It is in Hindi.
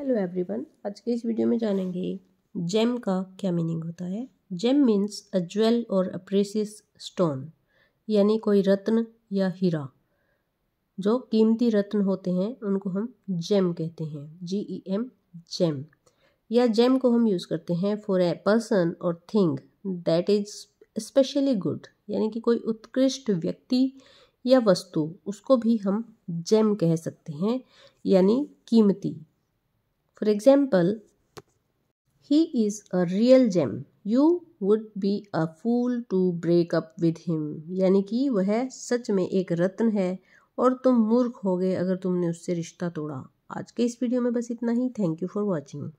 हेलो एवरीवन आज के इस वीडियो में जानेंगे जेम का क्या मीनिंग होता है। जेम मीन्स अ ज्वेल और अ स्टोन यानी कोई रत्न या हीरा। जो कीमती रत्न होते हैं, उनको हम जेम कहते हैं जी ई एम जेम या जेम को हम यूज़ करते हैं फॉर ए पर्सन और thing that is specially good यानी कि कोई उत्कृष्ट व्यक्ति या वस्तु, उसको भी हम जेम कह सकते हैं, यानी कीमती। For example, he is a real gem. You would be a fool to break up with him. यानी कि वह सच में एक रत्न है और तुम मूर्ख हो गए अगर तुमने उससे रिश्ता तोड़ा आज के इस वीडियो में बस इतना ही थैंक यू फॉर वॉचिंग